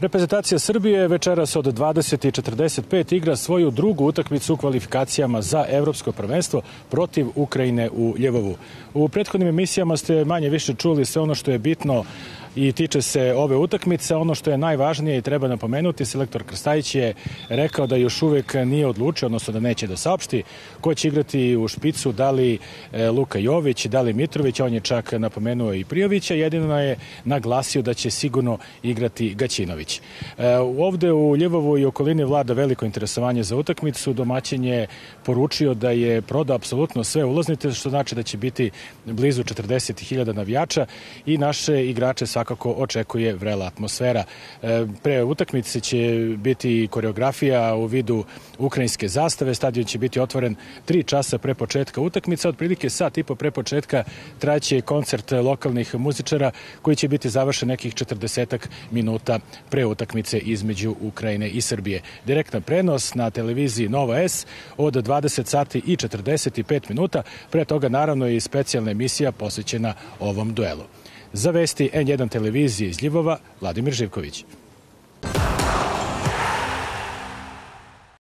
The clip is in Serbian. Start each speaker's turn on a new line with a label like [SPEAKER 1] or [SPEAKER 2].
[SPEAKER 1] Reprezentacija Srbije večeras od 20.45 igra svoju drugu utakmicu u kvalifikacijama za evropsko prvenstvo protiv Ukrajine u Ljevovu. U prethodnim emisijama ste manje više čuli sve ono što je bitno i tiče se ove utakmice. Ono što je najvažnije i treba napomenuti, selektor Krstajić je rekao da još uvek nije odlučio, odnosno da neće da saopšti ko će igrati u špicu, da li e, Luka Jović, da li Mitrović, on je čak napomenuo i Prijovića, jedino je naglasio da će sigurno igrati Gaćinović. E, ovde u Ljevovu i okolini vlada veliko interesovanje za utakmicu, domaćin je poručio da je prodao apsolutno sve ulaznice, što znači da će biti blizu 40.000 navijača i naše igrače svakako svakako očekuje vrela atmosfera. E, pre utakmice će biti koreografija u vidu ukrajinske zastave, stadion će biti otvoren 3 časa pre početka utakmice, otprilike sat i po pre početka traće koncert lokalnih muzičara koji će biti završen nekih 40 minuta pre utakmice između Ukrajine i Srbije. Direktan prenos na televiziji Nova S od 20 sati i 45 minuta, pre toga naravno i specijalna emisija posvećena ovom duelu. Za vesti N1 televizije iz Ljubova, Vladimir Živković.